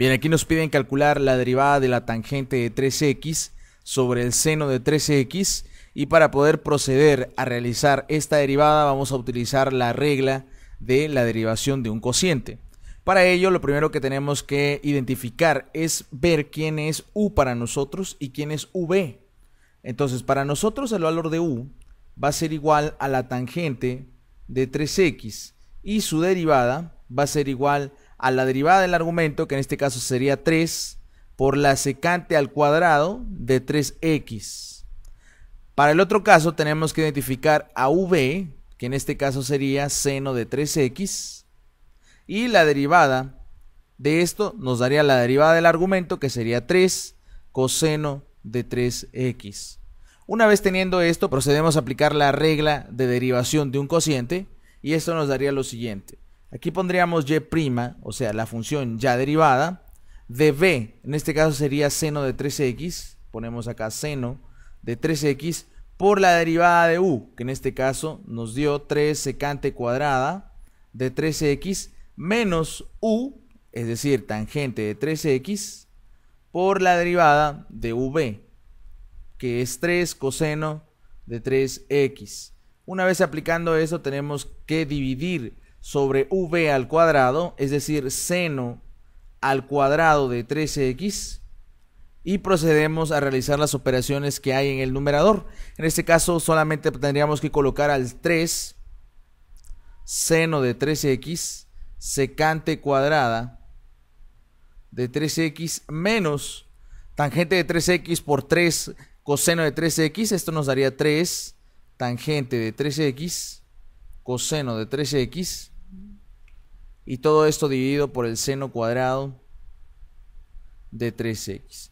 Bien, aquí nos piden calcular la derivada de la tangente de 3x sobre el seno de 13x y para poder proceder a realizar esta derivada vamos a utilizar la regla de la derivación de un cociente. Para ello lo primero que tenemos que identificar es ver quién es u para nosotros y quién es v. Entonces para nosotros el valor de u va a ser igual a la tangente de 3x y su derivada va a ser igual a la derivada del argumento, que en este caso sería 3, por la secante al cuadrado de 3x. Para el otro caso tenemos que identificar a v, que en este caso sería seno de 3x, y la derivada de esto nos daría la derivada del argumento, que sería 3 coseno de 3x. Una vez teniendo esto, procedemos a aplicar la regla de derivación de un cociente, y esto nos daría lo siguiente. Aquí pondríamos y', o sea, la función ya derivada, de b, en este caso sería seno de 3x, ponemos acá seno de 3x, por la derivada de u, que en este caso nos dio 3 secante cuadrada de 13x menos u, es decir, tangente de 13x, por la derivada de v, que es 3 coseno de 3x. Una vez aplicando eso tenemos que dividir sobre v al cuadrado, es decir, seno al cuadrado de 13x y procedemos a realizar las operaciones que hay en el numerador. En este caso solamente tendríamos que colocar al 3 seno de 13x secante cuadrada de 3x menos tangente de 3x por 3 coseno de 3x. Esto nos daría 3 tangente de 13x coseno de 13x y todo esto dividido por el seno cuadrado de 3x.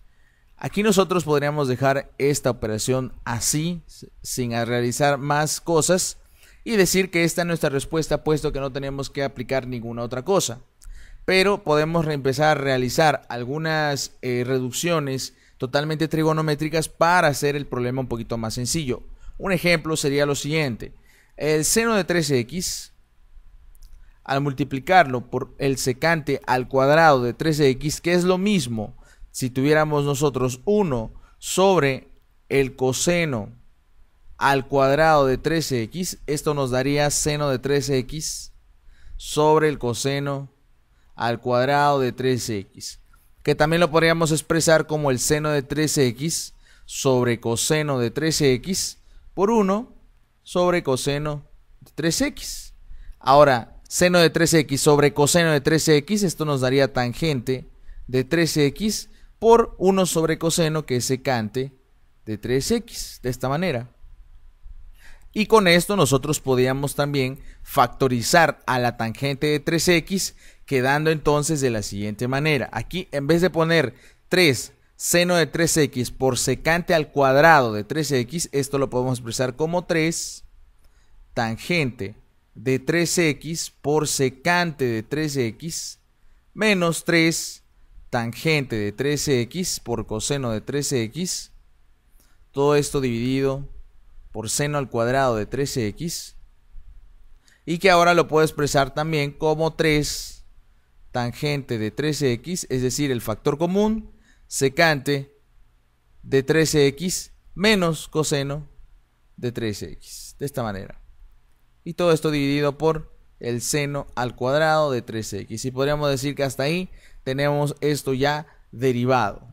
Aquí nosotros podríamos dejar esta operación así, sin realizar más cosas, y decir que esta es nuestra respuesta, puesto que no tenemos que aplicar ninguna otra cosa. Pero podemos empezar a realizar algunas eh, reducciones totalmente trigonométricas para hacer el problema un poquito más sencillo. Un ejemplo sería lo siguiente. El seno de 3x al multiplicarlo por el secante al cuadrado de 13x, que es lo mismo si tuviéramos nosotros 1 sobre el coseno al cuadrado de 13x, esto nos daría seno de 13x sobre el coseno al cuadrado de 13x, que también lo podríamos expresar como el seno de 13x sobre coseno de 13x por 1 sobre coseno de 3x. Ahora, seno de 13x sobre coseno de 13x, esto nos daría tangente de 13x por 1 sobre coseno que es secante de 3x, de esta manera. Y con esto nosotros podíamos también factorizar a la tangente de 3x, quedando entonces de la siguiente manera. Aquí en vez de poner 3 seno de 3x por secante al cuadrado de 3x, esto lo podemos expresar como 3 tangente de 3x por secante de 3x menos 3 tangente de 13x por coseno de 13x. Todo esto dividido por seno al cuadrado de 13x. Y que ahora lo puedo expresar también como 3 tangente de 13x, es decir, el factor común secante de 13x menos coseno de 13x. De esta manera y todo esto dividido por el seno al cuadrado de 3x. Y podríamos decir que hasta ahí tenemos esto ya derivado.